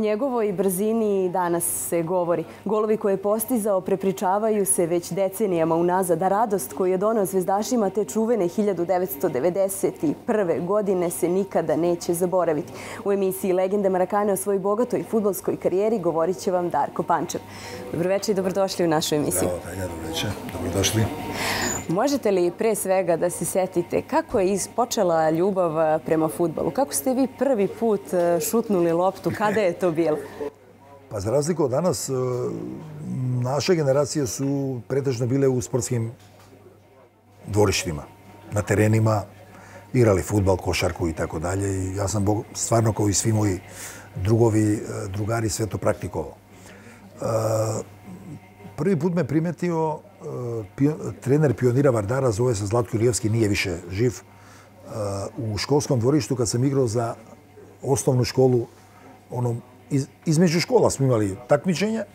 njegovoj brzini danas se govori. Golovi koje je postizao prepričavaju se već decenijama unazad, a radost koju je donao zvezdašima te čuvene 1991. godine se nikada neće zaboraviti. U emisiji Legende Marakane o svojoj bogatoj futbolskoj karijeri govorit će vam Darko Pančev. Dobroveče i dobrodošli u našu emisiju. Bravo, Tanja, dobroveče. Dobrodošli. Možete li pre svega da se setite kako je počela ljubav prema futbolu? Kako ste vi prvi put šutnuli loptu? Kada je to bilo? Pa za razliku od danas, e, naše generacije su pretežno bile u sportskim dvorištima, na terenima, igrali futbal, košarku i tako dalje. I ja sam stvarno kao i svi moji drugovi, e, drugari sve to praktikovao. E, prvi put me primetio trener pionira Vardara, zove se Zlatko Ilijevski, nije više živ. U školskom dvorištu kad sam igrao za osnovnu školu ono, измеѓу школа сме имали такмичење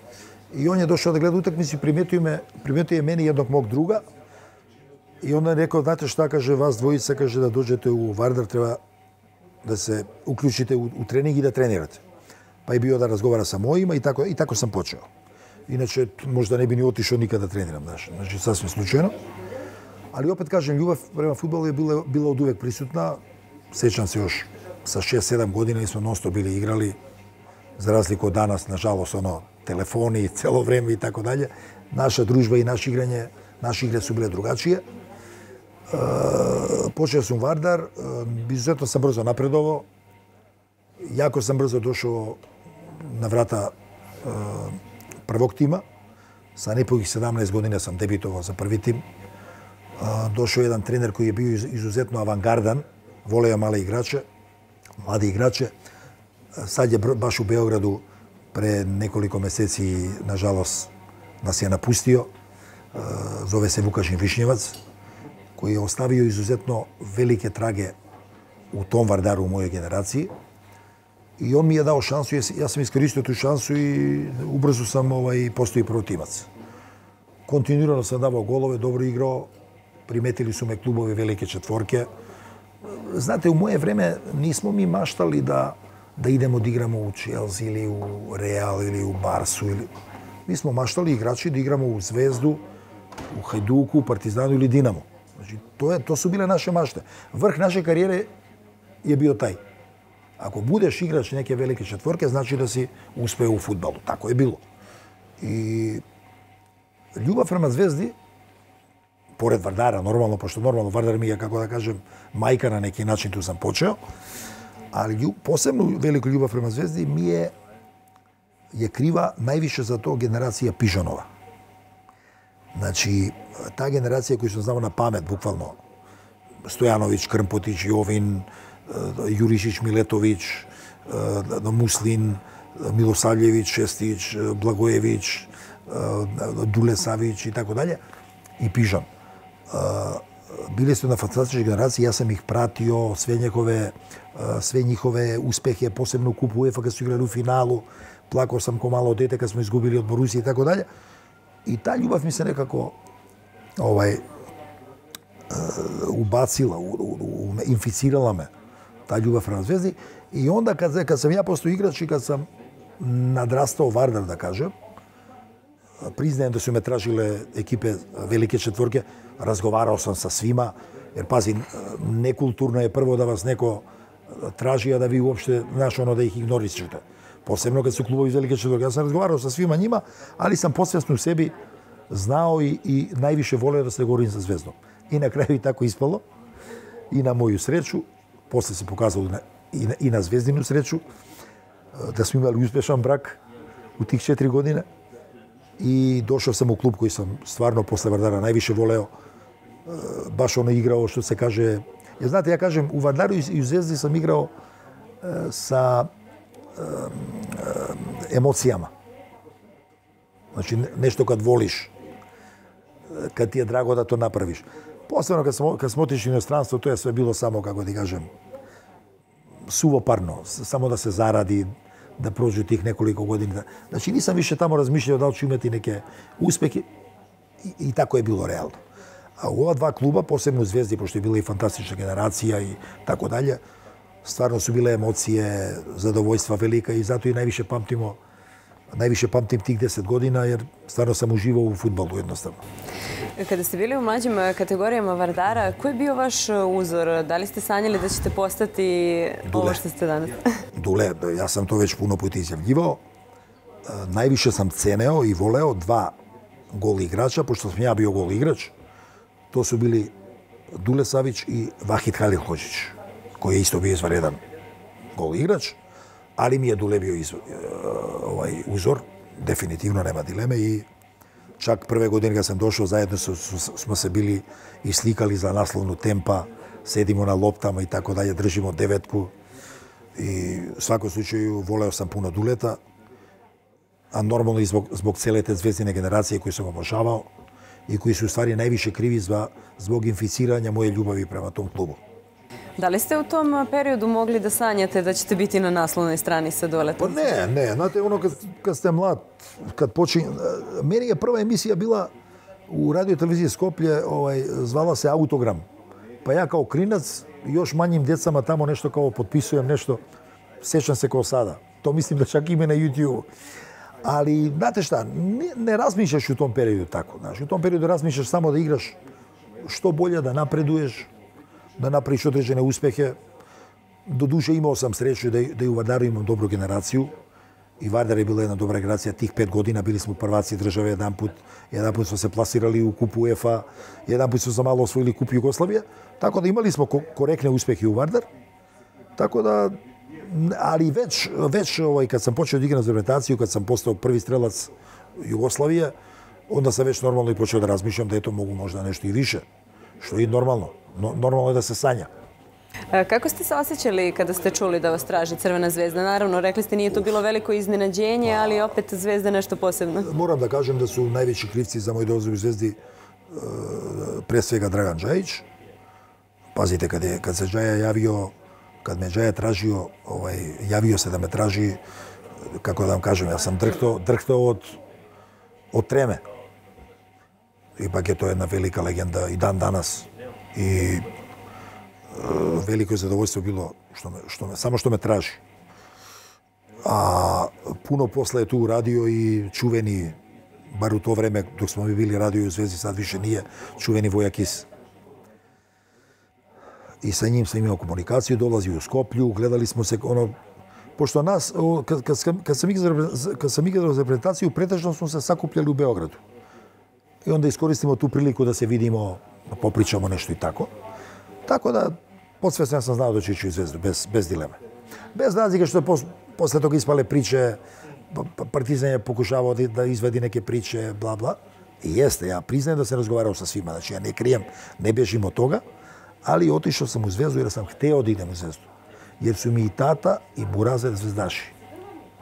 и он е дошол да гледа утакмици, приметуј ме, приметуј мене и едног мог друга. И он рекол, знаете што каже вас двојца каже да дојдете у Вардар треба да се уклучите у, у тренинг и да тренирате. Па и био да разговара со мојима и тако и тако сам почео. Иначе можда не би ни отишо никада да тренирам, знаеш. Значи сасвим случајно. Али опет кажам, љубав према фудбал е била била одувек присутна. Сечам се још са 6-7 години сме носто били играли за разлика од данас, на жалост, оно, телефони, цело време и така дале, наша дружба и наше играње, наши игре се биле другачија. Почео сум Вардар, изузетно сам брзо напредово, јако сам брзо дошол на врата првок тима, Са непогих 17 година сам дебитувал за први тим. Дошо еден тренер кој е бил изузетно авангардан, волеја мале играче, млади играче. Сад е баш у Београду пред неколико месеци, на жалост, нас ја напустио. Зове се Вукашин Вишњевац, кој е оставио изузетно велике траге у том Вардару у мојој генерација. И он ми ја дал шансу, јас сум искористил ту шансу и убрзо сам овај постои првотимац. Континуирано сам давал голове, добро играо, приметили суме клубови велике четворке. Знаете, у моје време нисмо ми маштали да да идемо да играмо у Челси или у Реал или у Барсу или ми смо маштали играчи да играмо у Звезду, у Хајдуку, Партизану или Динамо. Значи тоа то су биле наше маште. Врх наше кариере е био тај. Ако будеш играч неке велики четворке, значи да си успеа у фудбалу. Тако е било. И љубав према Звезди поред Вардара, нормално, пошто нормално Вардар ми е, како да кажем, мајка на неки начин ту сам почео. Ali ljub, posebno veliku ljubav prema Zvezdi mi je je kriva najviše za to generacija Pižanova. Znači, ta generacija koju sam znao na pamet, bukvalno, Stojanović, Krmpotić, Jovin, e, Jurišić, Miletović, e, Muslin, Milosavljević, Šestić, Blagojević, e, Dule Savić i tako dalje, i Pižan биле се на фантастични генерации, јас сам их пратио, све некове, све нихове успехи, посебно куп УЕФА кога се играли у финалу, плакав сам ко мало дете кога сме изгубили од Борусија и така дале. И таа љубав ми се некако овај убацила, у, у, у, инфицирала ме таа љубав на Звезди и онда кога кога сам ја постои играч и кога сам надрастао Вардар да кажам, признаем да се ме тражиле екипе велике четворке, разговарао сам со свима, Ер пази, некултурно е прво да вас неко тражи, а да ви уопште, знаеш, оно да их игнорисчете. Посебно кога се клубови велика четворке. Јас сам разговарал со свима нима, али сам посвесен у себе знао и, и највише воле да се горим за Звездо. И на крај и тако испало. И на моју среќу после се показало на, и, на, и на Звездину сречу, да сме имали успешен брак у тих 4 години и дошов сам у клуб кој сам стварно после Вардара највише волео. Баш оно играо што се каже... Ја знаете, ја кажем, у Вардару и у Звезди сам играо са емоцијама. Значи, нешто кад волиш, кад ти е драго да тоа направиш. Посебно кога смо, кад сме иностранство тоа е тоа све било само, како да ти кажем, суво парно, само да се заради, da prođu tih nekoliko godina. Znači, nisam više tamo razmišljao da li ću imati neke uspehe i, i tako je bilo realno. A u ova dva kluba, posebno u Zvezdi, pošto je bila i fantastična generacija i tako dalje, stvarno su bile emocije, zadovoljstva velika i zato i najviše pamtimo uh, najviše pamtim tih deset godina jer stvarno sam uživao u futbolu jednostavno. Kada ste bili u mlađim eh, kategorijama Vardara, ko je bio vaš eh, uzor? Da li ste sanjali da ćete postati Dule. ovo što ste danas? Dule, ja sam to već puno puta izjavljivao. Eh, najviše sam ceneo i voleo dva gol igrača, pošto sam ja bio gol igrač. To su bili Dule Savić i Vahid Halil Hođić, koji je isto bio izvaredan gol igrač. Али ми е долебио из, овај узор, дефинитивно нема дилеме и чак прве години кога сам дошол заедно со, со, сме се били и сликали за насловну темпа, седимо на лоптама и така даје, држимо деветку. И свакој случај волео сам пуно дулета, а нормално и због, због целите звездине генерација кои сум обожавал и кои се уствари највише криви за због инфицирање моје љубави према тој клубу. Da li ste u tom periodu mogli da sanjate da ćete biti na naslovnoj strani sa doletom? Pa ne, ne. Znate, ono kad, kad ste mlad, kad počinje... Meni je prva emisija bila u radio televiziji Skoplje, ovaj, zvala se Autogram. Pa ja kao klinac, još manjim djecama tamo nešto kao potpisujem nešto, sećam se kao sada. To mislim da čak ime na YouTube. Ali, znate šta, ne, ne razmišljaš u tom periodu tako. Znaš, u tom periodu razmišljaš samo da igraš što bolje, da napreduješ, da napraviš određene uspehe. Doduše imao sam sreću da, da i u Vardaru imam dobru generaciju. I Vardar je bila jedna dobra generacija. Tih pet godina bili smo prvaci države jedan put. Jedan put smo se plasirali u kupu UEFA. Jedan put smo za malo osvojili kup Jugoslavije. Tako da imali smo korektne uspehe u Vardar. Tako da, ali već, već ovaj, kad sam počeo da igram za reprezentaciju, kad sam postao prvi strelac Jugoslavije, onda sam već normalno i počeo da razmišljam da je to mogu možda nešto i više što je i normalno. No, normalno je da se sanja. E, kako ste se osjećali kada ste čuli da vas traži Crvena zvezda? Naravno, rekli ste nije to bilo veliko iznenađenje, pa- ali opet zvezda nešto posebno. Moram da kažem da su najveći krivci za moj dolazak u zvezdi e, pre svega Dragan Đajić. Pazite, kad, je, kad se Đaja javio, kad me Đaja tražio, ovaj, javio se da me traži, kako da vam kažem, ja sam drhto, drhto od, od treme ipak je to jedna velika legenda i dan danas. I e, veliko je zadovoljstvo bilo što me, što me, samo što me traži. A puno posla je tu uradio i čuveni, bar u to vreme dok smo mi bili radio u Zvezdi, sad više nije, čuveni vojakis. I sa njim sam imao komunikaciju, dolazi u Skoplju, gledali smo se, ono, pošto nas, kad, kad, kad sam igrao za reprezentaciju, pretežno smo se sakupljali u Beogradu. И онда искористимо ту прилику да се видимо да попричамо нешто и тако. така да, подсвесен сам знаел да ќе иќу Звезду, без, без дилеме. Без разлика што пос, после тоа испале приче, Партизан ја покушавао да, да извади неке приче, бла-бла. И јесте, ја признаjem да се разговарал со свима, значи ја не крием, не бежим од тога, али отишов сам у Звезду jer сам хтео да идем у Звезду. Јер су ми и тата и буразе звездаши.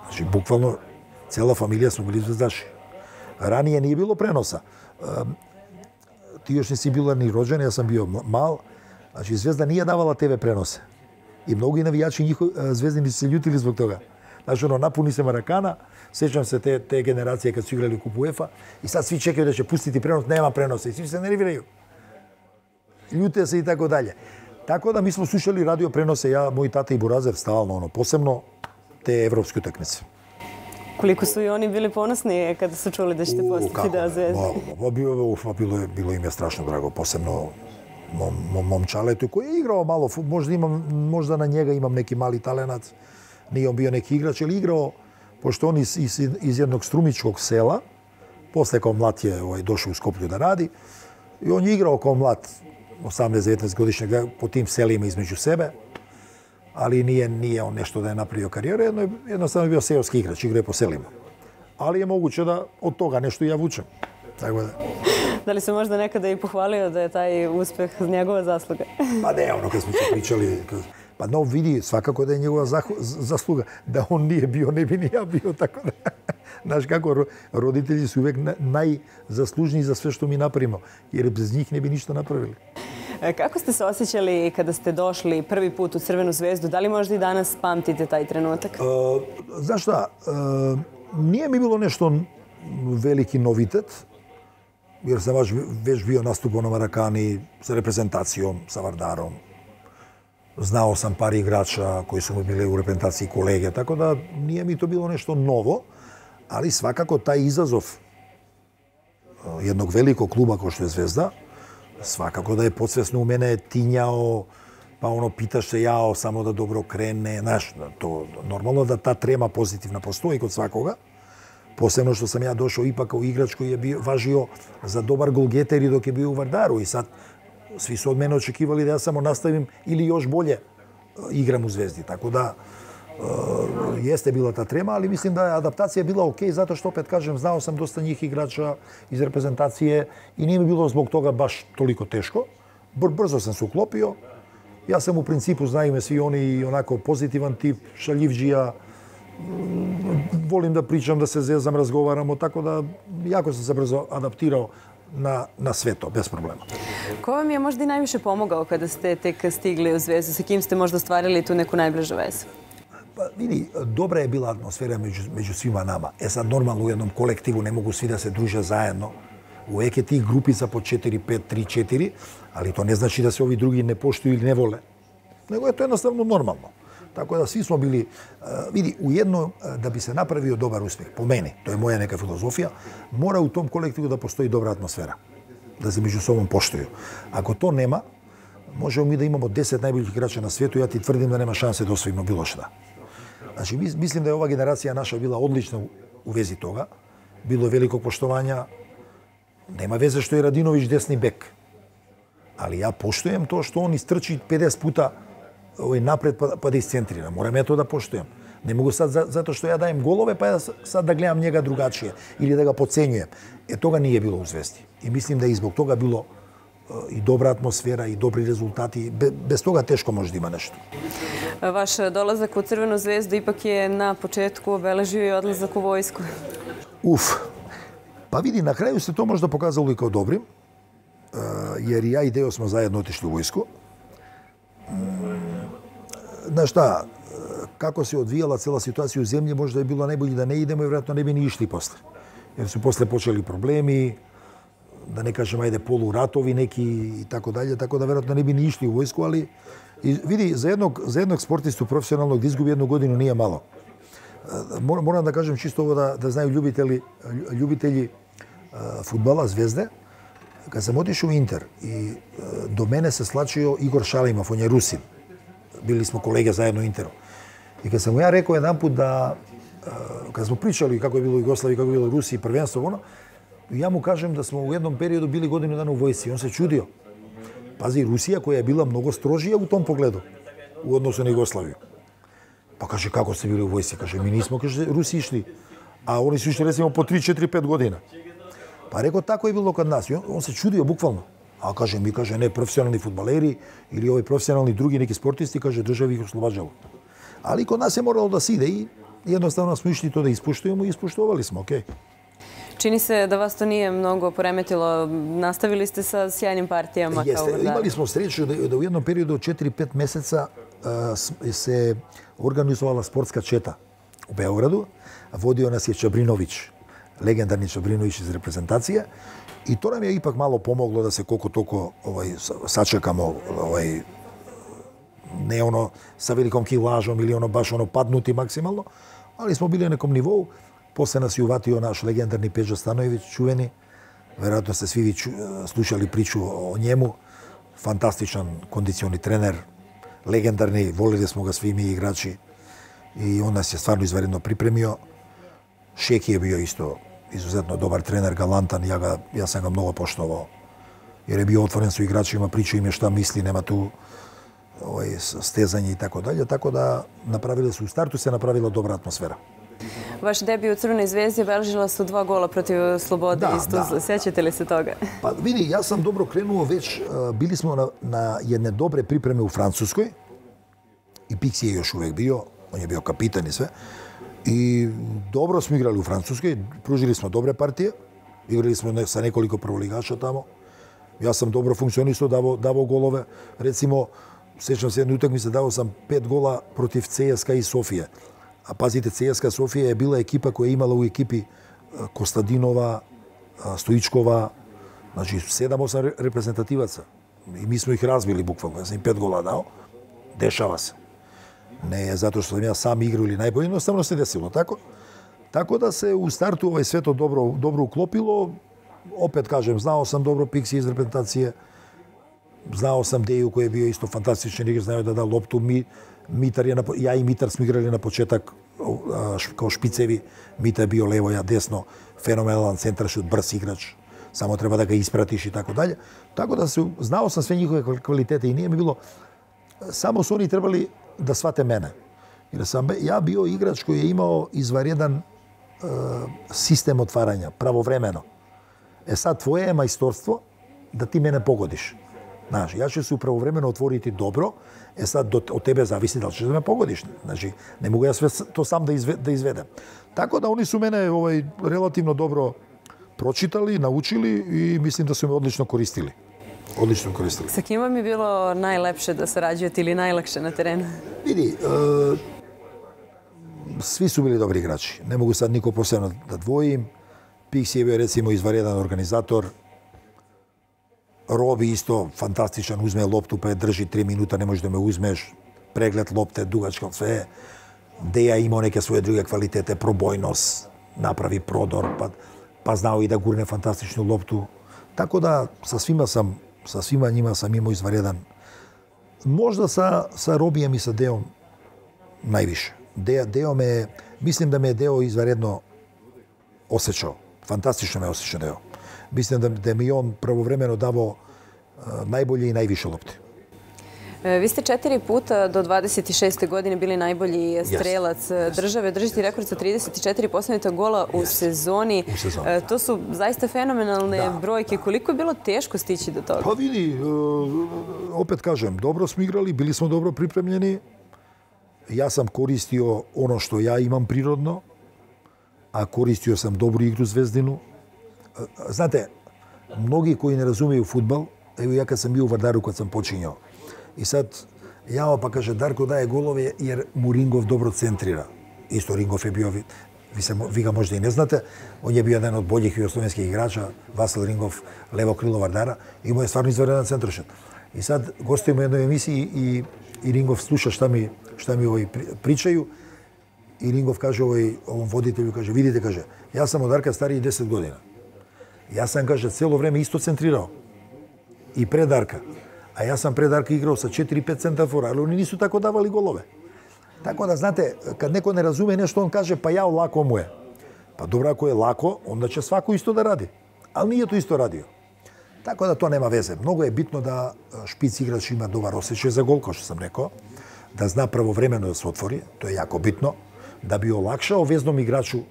Значи, буквално, цела фамилија сме били звездаши. Ranije nije bilo prenosa ти још не си била ни роđен, јас сам био мал, значи Звезда не ја давала ТВ преносе. И многу и навијачи нихо, звездини се љутили због тога. Значи, оно, напуни се Маракана, сечам се те, те генерација кога се играли Купу ЕФА. и сад сви чекају да ќе пустите пренос, нема преноса, и сви се нервирају. Лјуте се и така дале. Така да ми сме слушали радио преносе, ја, мој тата и Буразер стално, оно, посебно те европски утакмици. Koliko su i oni bili ponosni kada su čuli da ćete postati da zvezdi? Bilo, pa bilo, je, bilo im je strašno drago, posebno mom, mom, mom Čaletu koji je igrao malo, možda, imam, možda na njega imam neki mali talenat, nije on bio neki igrač, ali igrao, pošto on iz, iz, iz jednog strumičkog sela, posle kao mlad je ovaj, došao u Skoplju da radi, i on je igrao kao mlad, 18-19 godišnjeg, po tim selima između sebe, nešto da je napravio karijeru, jedno, jednostavno je bio seoski igrač, igra je po selima. Ali je moguće da od toga nešto i ja vučem. Tako da. Da li se možda nekada i pohvalio da je taj uspeh njegova zasluga? Pa ne, ono kad smo se pričali, kad, pa no vidi svakako da je njegova zasluga. Da on nije bio, ne bi ni ja bio, tako da... Znaš kako, roditelji su uvek najzaslužniji za sve što mi napravimo, jer bez njih ne bi ništa napravili. E, kako ste se osjećali kada ste došli prvi put u Crvenu zvezdu? Da li možda i danas pamtite taj trenutak? E, znaš šta, e, nije mi bilo nešto veliki novitet, jer sam već bio nastupo na Marakani sa reprezentacijom, sa Vardarom. Znao sam par igrača koji su mu bili u reprezentaciji kolege, tako da nije mi to bilo nešto novo, ali svakako taj izazov jednog velikog kluba kao što je Zvezda, свакако да е подсвесно у мене тињао, па оно питаше јао само да добро крене, знаеш, то нормално да та трема позитивна постои код свакога. Посебно што сам ја дошол ипак како играч кој е би, важио за добар голгетер и док е бил у Вардару и сад сви се од мене очекивали да ја само наставим или још боле играм у Звезди. Така да E, jeste bila ta trema, ali mislim da je adaptacija bila okej, zato što opet kažem, znao sam dosta njih igrača iz reprezentacije i nije mi bilo zbog toga baš toliko teško. Br brzo sam se uklopio. Ja sam u principu, znaju me svi oni, onako pozitivan tip, šaljivđija, volim da pričam, da se zezam, razgovaramo, tako da jako sam se brzo adaptirao na, na sve to, bez problema. Ko vam je možda i najviše pomogao kada ste tek stigli u zvezu? Sa kim ste možda stvarili tu neku najbližu vezu? Па, види, добра е била атмосфера меѓу, меѓу свима нама. Е сад нормално у едном колективу не могу сви да се друже заедно. Увек е тие групи за по 4, 5, 3, 4, али тоа не значи да се ови други не поштуju или не воле. Него е тоа едноставно нормално. Така да сvi смо били, види, уедно да би се направио добар успех, по мене, тоа е моја нека филозофија, мора у том колективу да постои добра атмосфера, да се меѓусобно поштуju. Ако тоа нема, можеме ми да имамо 10 најбољи играчи на светот, ја ти тврдим да нема шансе да освоиме било што. Значи, мислим да е ова генерација наша била одлична у вези тога. Било велико поштовање. Нема везе што е Радиновиќ десни бек. Али ја поштојам тоа што он истрчи 50 пута овој напред па, да, па да исцентрира. Морам ја тоа да поштојам. Не могу сад за, затоа што ја дајам голове, па ја сад да гледам njega другачије или да го подценјуjem. Е тога не е било узвести. И мислим да и због тога било i dobra atmosfera i dobri rezultati. Bez toga teško može da ima nešto. Vaš dolazak u Crvenu zvezdu ipak je na početku obeležio i odlazak u vojsku. Uf, pa vidi, na kraju se to možda pokazalo i kao dobrim, eh, jer ja i Deo smo zajedno otišli u vojsku. Mm, znaš šta, eh, kako se odvijala cela situacija u zemlji, možda je bilo najbolje da ne idemo i vjerojatno ne bi ni išli posle. Jer su posle počeli problemi, да не кажем ајде полуратови неки и тако даље, тако да веројатно не би ни ишли у војску, али и, види за едnog за едnog спортисту професионалног да изгуби година не е мало. Морам да кажем чисто ово да да знају љубители љубители фудбала Звезде. Кога сам отишол у Интер и до мене се слачио Игор Шалимов, он е русин. Били смо колеги заедно у Интеру. И кога сам ја рекол еден пут да кога смо причали како е било Југославија, како е било Русија првенство, оно, ја му кажем да сме во едном периоду били години дана у војси. Он се чудио. Пази, Русија која е била многу строжија у том погледу, у односу на Југославија. Па каже, како се били у војси? Каже, ми нисмо, каже, Руси ишли. А они се уште по 3, 4, 5 година. Па реко, тако е било кад нас. И он, он се чудио буквално. А каже, ми каже, не професионални фудбалери или овој професионални други неки спортисти, каже, држави ги ослобаджало. Али код нас е морало да сиде и jednostavno smo išli to da ispuštujemo i ispuštovali smo, okej. Okay. Se da vas to nije mnogo poremetilo. Nastavili ste sa sjajnim partijama. Jeste, kao da... imali smo sreću da, da u jednom periodu od 4-5 meseca uh, se organizovala sportska četa u Beogradu. Vodio nas je Čabrinović, legendarni Čabrinović iz reprezentacije. I to nam je ipak malo pomoglo da se koliko toliko ovaj, sačekamo ovaj, ne ono sa velikom kilažom ili ono baš ono padnuti maksimalno, ali smo bili na nekom nivou. Posle nas je uvatio naš legendarni Peđa Stanojević, čuveni. Verojatno ste svi vi slušali priču o njemu. Fantastičan kondicioni trener, legendarni, volili smo ga svi mi igrači. I on nas je stvarno izvaredno pripremio. Šeki je bio isto izuzetno dobar trener, galantan, ja, ga, ja sam ga mnogo poštovao. Jer je bio otvoren su igračima, pričao im je šta misli, nema tu ovaj, stezanje i tako dalje. Tako da napravili su, u startu se napravila dobra atmosfera. Vaš debi u Crvenoj zvezdi obeležila su dva gola protiv Slobode iz Tuzle. Sećate li se toga? Pa vidi, ja sam dobro krenuo već, bili smo na, na jedne dobre pripreme u Francuskoj i Pixi je još uvek bio, on je bio kapitan i sve. I dobro smo igrali u Francuskoj, pružili smo dobre partije, igrali smo sa nekoliko prvoligača tamo. Ja sam dobro funkcionisao, davo, davo golove. Recimo, sećam se jednu utakmicu, dao sam pet gola protiv CSKA i Sofije. А пазите, ЦСКА Софија е била екипа која имала у екипи Костадинова, Стоичкова, значи 7-8 репрезентативаца. И ми сме их razbili буквално, јас им im гола дао. Дешава се. Не е затоа што сум ја сам играл или најбој, едноставно се десило, тако? Тако да се у старту овој свето добро добро уклопило, опет кажем, знао сам добро пикси интерпретација, знао сам Деју кој е био исто фантастичен играч, знаеме да да лопту ми Митар е на ја и Митар сме играли на почеток као шпицеви, Митар био лево, ја десно, феноменален шут, брз играч, само треба да го испратиш и тако дале. Така да се знао сам све njihove квалитети и ние ми било само со они требали да свате мене. И да сам ја био играч кој е имао извареден е, систем отварања, правовремено. Е сад твое е мајсторство да ти мене погодиш. Знаеш, ја ќе се правовремено отворити добро, е сад до, од тебе зависи дали ќе да ме погодиш. Значи, не могу ја све то сам да, извед, да изведам. Така да они су мене овај релативно добро прочитали, научили и мислим да су ме одлично користили. Одлично користили. Sa kima mi bilo najlepše da sarađujete ili najlakše na terenu? Види, е, сви су били добри играчи. Не могу сад никој посебно да двоим. Пикси е бил рецимо извареден организатор. Роби исто фантастичен, узме лопту па ја држи 3 минута, не можеш да ме узмеш. Преглед лопте, дугачка, све. Деја има неке своје други квалитете, пробојност, направи продор, па, па знао и да гурне фантастичну лопту. Така да, со свима сам, со свима нима сам имао извареден. Можда са, са Робијем и са Деом највише. Део, Део ме, мислим да ме е Део изваредно осечал. Фантастично ме осечал Део. mislim da, da mi on pravovremeno davo e, najbolje i najviše lopte. E, vi ste četiri puta do 26. godine bili najbolji strelac e, yes. države. Držite yes. rekord sa 34 posljednjeta gola u sezoni. U to su zaista fenomenalne da, brojke. Da. Koliko je bilo teško stići do toga? Pa vidi, opet kažem, dobro smo igrali, bili smo dobro pripremljeni. Ja sam koristio ono što ja imam prirodno, a koristio sam dobru igru Zvezdinu, знаете, многи кои не разумеју фудбал, evo ja kad сам bio Вардару кога сам sam и сад јао па каже Дарко дае голове јер му Рингов добро центрира. Исто Рингов е био ви се ви може да и не знаете, он е био еден од бољих југословенски играча, Васил Рингов, лево крило Вардара, и му е стварно извареден центаршот. И сад гостиме едној емисија и, и Рингов слуша шта ми шта ми овој причају и Рингов каже овој овој водител каже видите каже јас сам од Дарка стари 10 година. Јас сам каже цело време исто центрирao. И предарка, А јас сам пред Дарка играл со 4-5 центафора, али они нису тако давали голове. Така да, знаете, кад некој не разуме нешто, он каже, па ја лако му е. Па добро, ако е лако, онда ќе свако исто да ради. Али ние тоа исто радио. Така да тоа нема везе. Многу е битно да шпиц играч има добар осеќај за гол, кој што сам рекол, да зна правовремено да се отвори, тоа е јако битно, да би олакшао везном играчу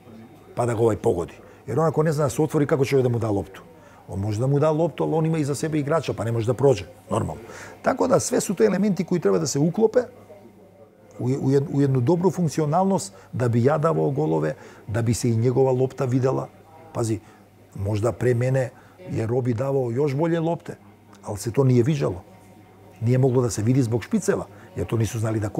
па да го овај погоди. Jer on ako ne zna da se otvori, kako će da mu da loptu? Он може да му да лопто, але он има и за себе играча, па не може да проже, нормално. Така да све су тоа елементи кои треба да се уклопе у едну добру функционалност да би ја давал голове, да би се и негова лопта видела. Пази, можда пре мене ја Роби давал још боље лопте, ал се тоа не е вијело, не е могло да се види због шпицева, ја тоа нису знали да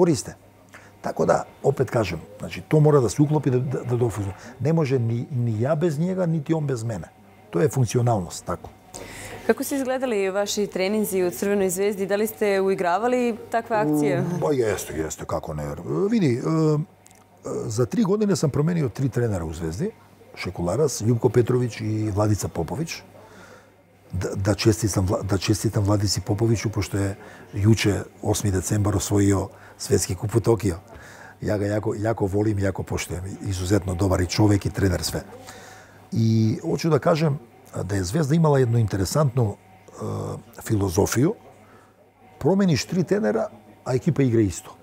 Tako da, opet kažem, znači, to mora da se uklopi da, da, da dofuzno. Ne može ni, ni ja bez njega, niti on bez mene. To je funkcionalnost, tako. Kako su izgledali vaši treninzi u Crvenoj zvezdi? Da li ste uigravali takve akcije? Um, jeste, jeste, kako ne. E, vidi, e, e, za tri godine sam promenio tri trenera u zvezdi. Šekularas, Ljubko Petrović i Vladica Popović. Da, da, čestitam, da čestitam Vladici Popoviću, pošto je juče 8. decembar osvojio svetski kup u Tokio. Ја ga јако, jako volim, јако poštujem. Изузетно добар и човек и тренер све. И hoću да кажем да е Звезда имала едно интересантно е, филозофију. Промениш три тенера, а екипа игра исто.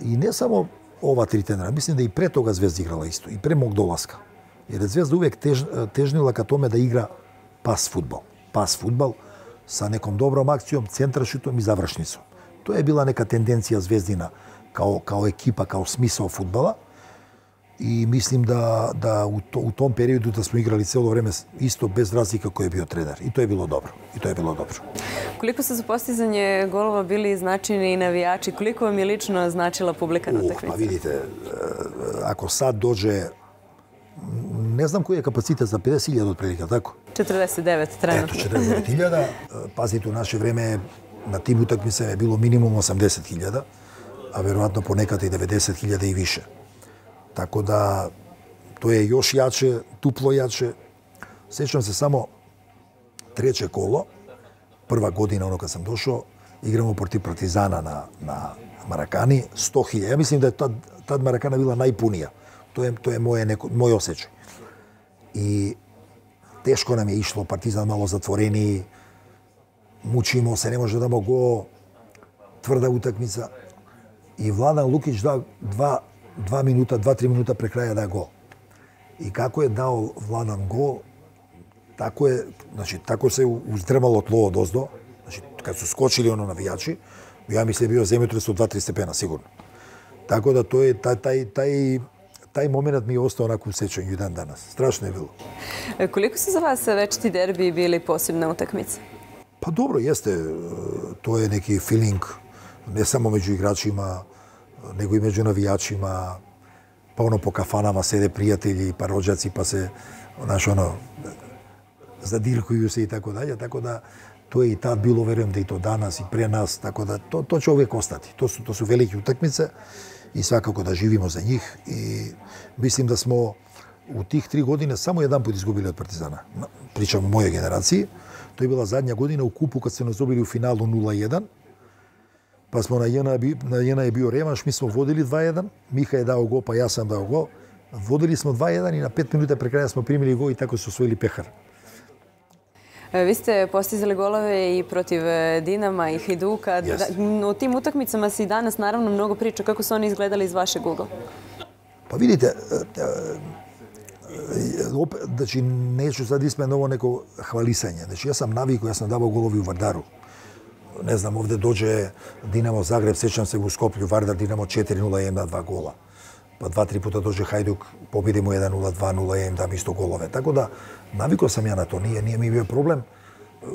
И не само ова три тенера, мислим да и пред тога Звезда играла исто, и пре мог доласка. Јер Звезда увек теж, тежнила ка томе да игра пас фудбал. Пас фудбал sa неком добром акцијом, centrašutom и завршницом. Тоа е била нека тенденција Звездина kao, kao ekipa, kao smisao futbala. I mislim da, da u, to, u tom periodu da smo igrali celo vreme isto bez razlika koji je bio trener. I to je bilo dobro. I to je bilo dobro. Koliko su za postizanje golova bili značajni navijači? Koliko vam je lično značila publika na utakmici? Uh, pa vidite, e, e, ako sad dođe ne znam koji je kapacitet za 50.000 otprilike, tako? 49 trenutno. Eto, 49.000. E, pazite, u naše vreme na tim utakmicama je bilo minimum 80.000 a verovatno ponekad i 90.000 i više. Tako da to je još jače, tuplo jače. Sjećam se samo treće kolo, prva godina ono kad sam došao, igramo protiv Partizana na, na Marakani, 100.000. Ja mislim da je tad, tad Marakana bila najpunija. To je, to je moje neko, moj osjećaj. I teško nam je išlo, Partizan malo zatvoreniji, mučimo se, ne može da mogu, tvrda utakmica. И Владан Лукич да два, два минута, два-три минута пред да гол. И како е дал Владан гол, тако е, значи, тако се уздрмало тло од оздо, значи, кога се скочили оно навијачи, ја мисле био земјотрес од 2-3 степена, сигурно. Така да тој, тај, тај, тај, тај момент ми остao онаку сеќање ден данас. Страшно е било. Колико се за вас вечити дерби били посебна утакмица? Па добро, јесте. Тоа е неки филинг, не само меѓу играчима, него и меѓу навијачима, па оно по кафанама седе пријатели, па роđаци, па се, знаеш, оно, задиркују се и така даја, така да тоа и тад било, верувам да и то данас и пре нас, така да то, то ќе овек остати. То су, то су велики утакмице и свакако да живимо за нив и мислим да смо у тих три години само еден пат изгубили од Партизана. Причам моја генерација. Тој била задња година у купу кога се назобили у финалу 0-1. Pa smo na Jena, na Jena je bio revanš, mi smo vodili 2-1, Miha je dao go, pa ja sam dao go. Vodili smo 2-1 i na 5 minuta pre kraja smo primili go i tako su osvojili pehar. E, vi ste postizali golove i protiv e, Dinama i Hiduka. O tim utakmicama si danas naravno mnogo priča. Kako su oni izgledali iz vaše Google? Pa vidite, e, opet, znači, neću sad ispred ovo neko hvalisanje. Znači, ja sam navikao, ja sam davao golovi u Vardaru. Не знам, овде дојде Динамо Загреб, сечам се го Skoplju, Vardar Динамо 4-0 na dva гола. Па два-три пута дојде Хајдук, победи му 1-0, 2-0, им дам исто голове. Така да, навико сам ја на тоа, ние, ние ми бил проблем.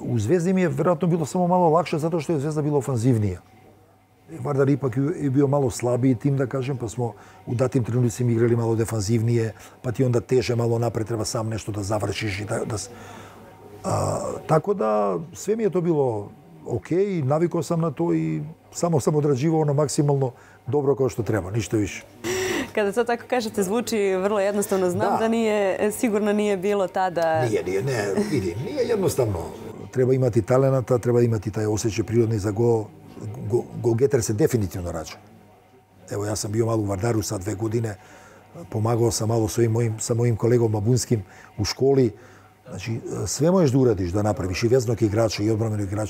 У Звезди ми е веројатно било само мало лакше, затоа што е Звезда било офанзивнија. Вардар ипак е био мало слабiji тим, да кажем, па смо у датим тренуци ми играли мало дефанзивније, па ти онда теше мало напред, треба сам нешто да завршиш и да... да а, тако да, све ми е тоа било ok, navikao sam na to i samo sam odrađivao ono maksimalno dobro kao što treba, ništa više. Kada to tako kažete, zvuči vrlo jednostavno. Znam da, da nije, sigurno nije bilo tada... Nije, nije, ne, vidi, nije jednostavno. Treba imati talenata, treba imati taj osjećaj prirodni za go. go, go se definitivno rađa. Evo, ja sam bio malo u Vardaru sa dve godine, pomagao sam malo svojim, mojim, sa mojim kolegom Babunskim u školi. Значи, znači, sve да da да направиш и i veznog и i играч, али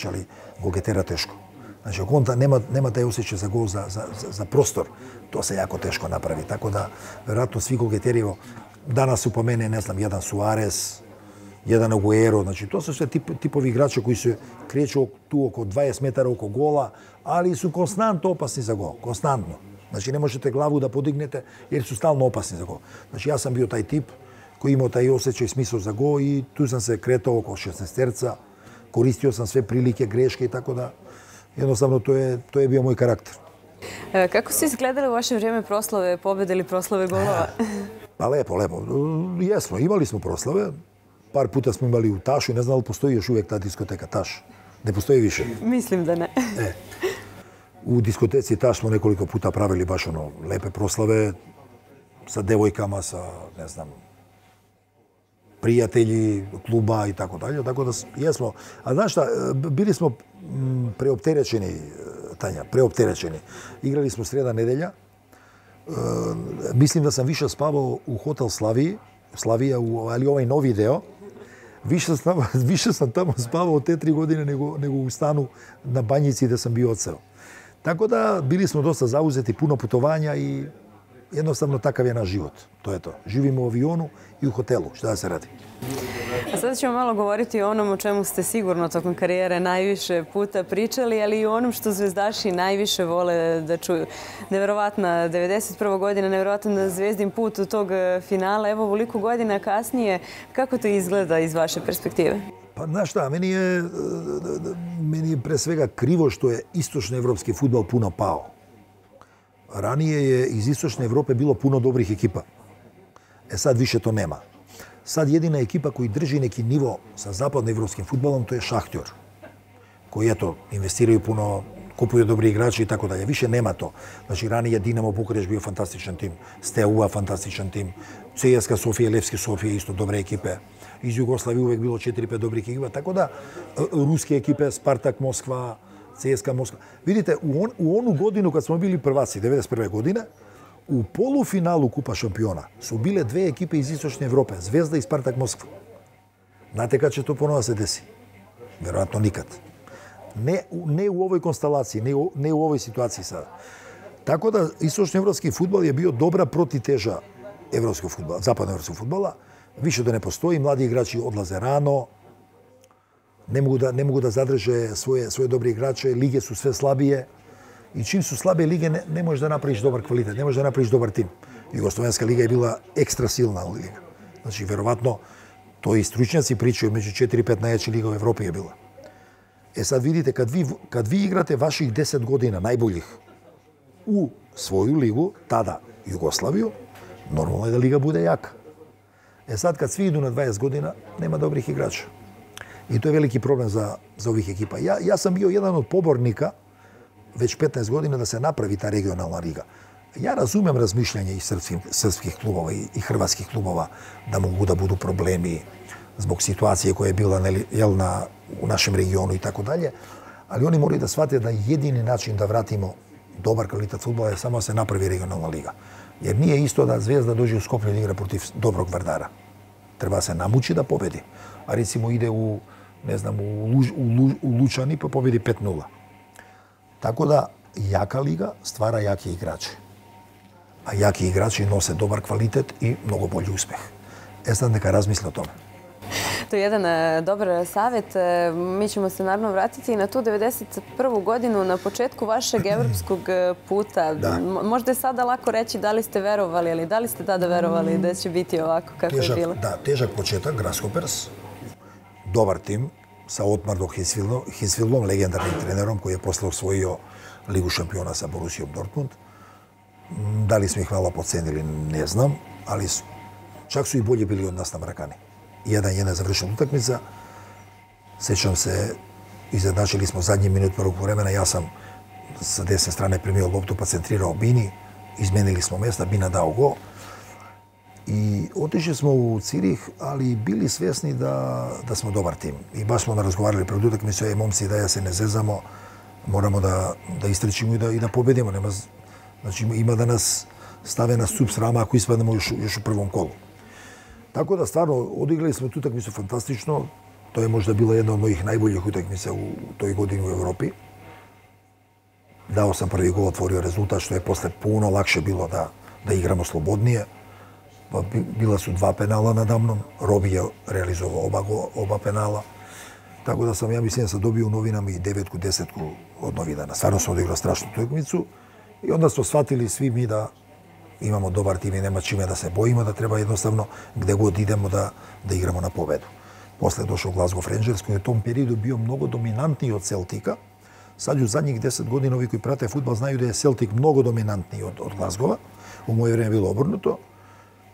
ali Golgetera тешко. Значи, ако он нема, нема тај осеќај за гол, за, за, за, за простор, тоа се јако тешко направи. Така да, веројатно сви голгетериво, данас упомене, не знам, еден Суарес, еден Агуеро, значи тоа се све тип, типови играчи кои се кречу ту око 20 метара околу гола, али су константно опасни за гол, константно. Значи не можете главу да подигнете, jer су стално опасни за гол. Значи јас сам био тај тип koji imao taj osjećaj smisla za go i tu sam se kretao oko 16 terca, koristio sam sve prilike, greške i tako da jednostavno to je, to je bio moj karakter. E, kako su izgledali u vaše vrijeme proslave, pobjede ili proslave golova? Pa lepo, lepo. E, jesmo, imali smo proslave. Par puta smo imali u Tašu i ne znam li postoji još uvijek ta diskoteka Taš. Ne postoji više. Mislim da ne. E. U diskoteci Taš smo nekoliko puta pravili baš ono lepe proslave sa devojkama, sa ne znam, prijatelji kluba i tako dalje. Tako da jesmo, a znaš šta, e, bili smo preopterećeni, e, Tanja, preopterećeni. Igrali smo sreda nedelja. E, mislim da sam više spavao u hotel Slaviji, Slavija, u, ali ovaj novi deo. Više sam, više sam tamo spavao te tri godine nego, nego u stanu na banjici da sam bio odseo. Tako da bili smo dosta zauzeti, puno putovanja i jednostavno takav je naš život. To je to. Živimo u avionu i u hotelu. Šta da se radi? A sada ćemo malo govoriti o onom o čemu ste sigurno tokom karijere najviše puta pričali, ali i o onom što zvezdaši najviše vole da čuju. Neverovatna 91. godina, neverovatan zvezdin put u tog e, finala. Evo, voliko godina kasnije, kako to izgleda iz vaše perspektive? Pa, znaš šta, meni je, e, meni je pre svega krivo što je istočni evropski futbol puno pao. Ranije je iz istočne било пуно puno dobrih Е сад више više нема. Сад едина екипа ekipa држи неки ниво со sa zapadnoevropskim тоа е je кој е ето инвестирају пуно, купују добри играчи и така дале. Више нема то. Значи ранија Динамо Букуреш био фантастичен тим, Стеуа фантастичен тим, ЦСКА Софија, Левски Софија исто добре екипе. Из Југославија увек било 4-5 добри екипи, така да руски екипе Спартак Москва, ЦСКА Москва. Видите, у, он, у ону годину кога сме били прваци, 91 година, у полуфиналу Купа шампиона су биле две екипи из Источна Европа, Звезда и Спартак Москва. Знаете кај што тоа понова се деси? Веројатно никад. Не, не у овој констелација, не, не у овој ситуација сега. Така да источноевропски фудбал е био добра протитежа европски фудбал, Западноевропскиот фудбала. Више да не постои, млади играчи одлазе рано, не могу да не могу да задрже своје своје добри играчи, лиге су све слабије И чим су слабе лиге не, не можеш да направиш добар квалитет, не можеш да направиш добар тим. Југословенска лига е била екстра силна лига. Значи веројатно тој и стручњаци причаја меѓу 4-5 најјачи лига во Европа е била. Е сад видите кад ви кад ви играте ваших 10 година најболјих у своју лигу, тада Југославију, нормално е да лига буде јака. Е сад кад сви иду на 20 година, нема добрих играчи. I to je veliki problem za, za ovih ekipa. Ja, ja sam bio jedan od pobornika već 15 godina da se napravi ta regionalna liga. Ja razumem razmišljanje i srpskih, srpskih klubova i, i hrvatskih klubova da mogu da budu problemi zbog situacije koja je bila jel, na, u našem regionu i tako dalje, ali oni moraju da shvate da jedini način da vratimo dobar kvalitet futbola je samo da se napravi regionalna liga. Jer nije isto da Zvezda dođe u Skoplje i igra protiv dobrog Vardara. Treba se namući da pobedi. A recimo ide u ne znam, u, Luž, u, Luž, u Lučani pa pobedi 5-0. Tako da, jaka liga stvara jake igrače. A jaki igrači nose dobar kvalitet i mnogo bolji uspeh. E sad neka razmisle o tome. To je jedan e, dobar savjet. E, mi ćemo se naravno vratiti na tu 91. godinu na početku vašeg evropskog e, puta. Da. Možda je sada lako reći da li ste verovali, ali da li ste tada verovali da će biti ovako kako težak, je bilo? Da, težak početak, Grasshoppers, dobar tim sa Otmardom Hinsfieldom, legendarnim trenerom koji je posle osvojio Ligu šampiona sa Borussijom Dortmund. Da li smo ih malo pocenili, ne znam, ali su, čak su i bolji bili od nas na Marakani. 1-1 završena utakmica. Sećam se, izjednačili smo zadnji minut prvog vremena, ja sam sa desne strane primio loptu pa centrirao Bini, izmenili smo mesta, Bina dao gol I otišli smo u Cirih, ali bili svjesni da, da smo dobar tim. I baš smo razgovarali pred utakmicu, ej momci da ja se ne zezamo, moramo da, da istrčimo i da, i da pobedimo. Nema, znači ima da nas stave na stup srama ako ispadnemo još, još u prvom kolu. Tako da stvarno odigrali smo tu utakmicu fantastično. To je možda bila jedna od mojih najboljih utakmica u toj godini u Evropi. Dao sam prvi gol, otvorio rezultat, što je posle puno lakše bilo da, da igramo slobodnije. Па била су два пенала надамном, Роби ја реализова оба, оба пенала. Така да сам ја мислам се добио новинама и деветку ку 10 ку од новинана. Стварно се одигра страшна тојкмицу и онда се сватили сви ми да имамо добар тим и нема чиме да се боиме, да треба едноставно каде го идемо да да играмо на победа. После дошол Глазгов Ренджерс кој во том период био многу доминантни од Селтика. Сад ју задњих 10 години овие кои прате фудбал знају дека е Селтик многу доминантни од од Глазгова. У моје време било обрнуто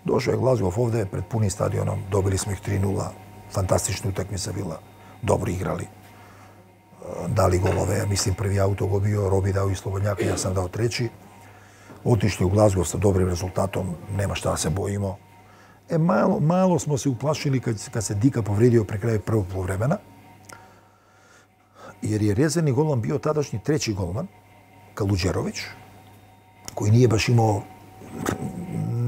Došao je Glasgow ovde pred punim stadionom, ono, dobili smo ih 3-0, fantastična utakmica bila, dobro igrali. E, dali golove, ja mislim prvi auto go bio, Robi dao i Slobodnjaka, ja sam dao treći otišli u Glasgow sa dobrim rezultatom, nema šta da se bojimo. E, malo, malo smo se uplašili kad, kad se Dika povredio pre kraja prvog polovremena, jer je rezervni golman bio tadašnji treći golman, Kaluđerović, koji nije baš imao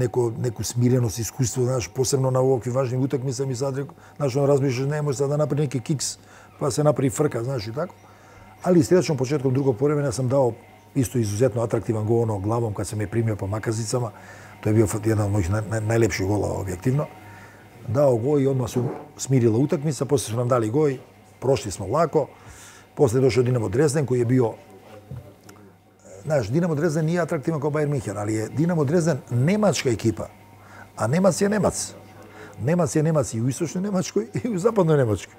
неко, неку смиреност, искуство, знаеш, посебно на овакви важни утакмици, ми сад реков, знаеш, он размишляш, не може да направи неки кикс, па се направи фрка, знаеш и така. Али истречено почетком друго време јас сам дал исто изузетно атрактивен гол на главом кога се ме примио по маказицама. Тој био еден од мојих најлепши голова објективно. Дао гол и одма се смирила утакмица, после се нам дали го и прошли смо лако. После дошол Динамо Дрезден кој е био znaš, Dinamo Drezden nije atraktivan kao Bayern München, ali je Dinamo Drezden nemačka ekipa, a Nemac je Nemac. Nemac je Nemac i u istočnoj Nemačkoj i u zapadnoj Nemačkoj.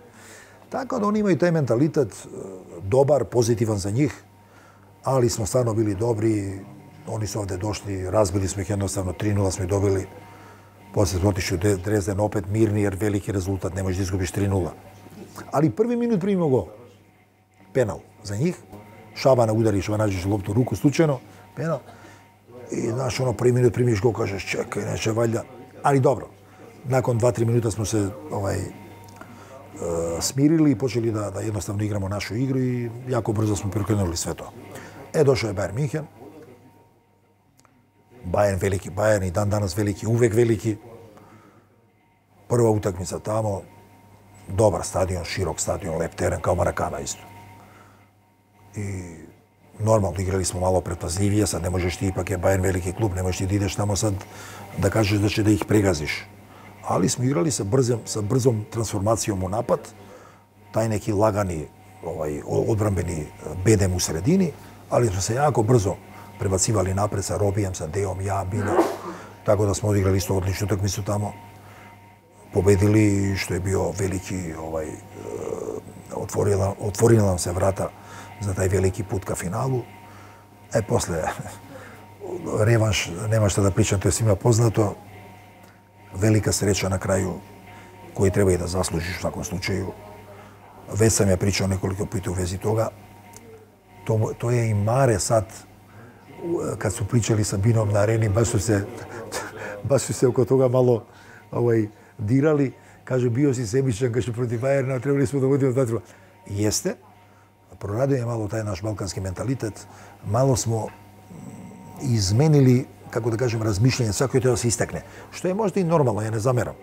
Tako da oni imaju taj mentalitet e, dobar, pozitivan za njih, ali smo stvarno bili dobri, oni su ovde došli, razbili smo ih jednostavno, 3-0 smo ih dobili, posle smo otišli u Drezden opet mirni jer veliki rezultat, ne možeš da izgubiš 3-0. Ali prvi minut primio gol, penal za njih, Šabana udariš, ovaj nađeš loptu ruku slučajno, penal. I znaš, ono, prvi minut primiš gol, kažeš, čekaj, neće, valjda. Ali dobro, nakon dva, tri minuta smo se ovaj, e, smirili i počeli da, da jednostavno igramo našu igru i jako brzo smo prokrenuli sve to. E, došao je Bayern München. Bayern veliki Bayern i dan danas veliki, uvek veliki. Prva utakmica tamo, dobar stadion, širok stadion, lep teren, kao Marakana isto i normalno igrali smo malo pretpazljivije, sad ne možeš ti, ipak je Bayern veliki klub, ne možeš ti da ideš tamo sad da kažeš da će da ih pregaziš. Ali smo igrali sa, brzim, sa brzom transformacijom u napad, taj neki lagani ovaj, odbrambeni eh, bedem u sredini, ali smo se jako brzo prebacivali napred sa Robijem, sa Deom, ja, Bina. Tako da smo odigrali isto odličnu utakmicu tamo. Pobedili što je bio veliki, ovaj, eh, otvorila, otvorila nam se vrata za taj veliki put ka finalu. E, posle, revanš, nema šta da pričam, to je svima poznato. Velika sreća na kraju koji treba i da zaslužiš u svakom slučaju. Već sam ja pričao nekoliko puta u vezi toga. To, to je i mare sad, kad su pričali sa Binom na areni, baš su se, baš su se oko toga malo ovaj, dirali. Kaže, bio si sebičan, kaže, protiv Bajerna, trebali smo da vodimo zatruva. Jeste, прорадиме мало тај наш балкански менталитет, мало смо изменили, како да кажем, размишлење, секој тоа да се истакне. Што е можда и нормално, ја не замерам.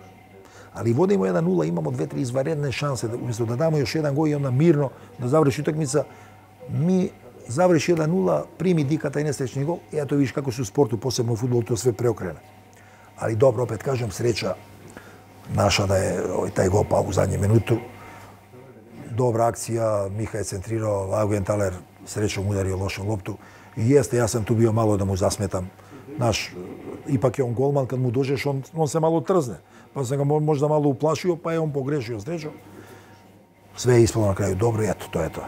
Али водимо 1-0, имамо две-три изваредне шанси, да, уместо да дамо јаш еден гол и онда мирно да заврши утакмица, ми заврши 1-0, прими диката и несречни гол, и ето виш како се спорту, посебно фудбал, тоа све преокрена. Али добро, опет кажам, среќа наша да е тај гол па у задње минуту, dobra akcija, Miha je centrirao, Agujen Taler srećom udario lošu loptu. I jeste, ja sam tu bio malo da mu zasmetam. Naš, ipak je on golman, kad mu dođeš, on, on se malo trzne. Pa sam ga možda malo uplašio, pa je on pogrešio srećom. Sve je ispalo na kraju dobro i eto, to je to.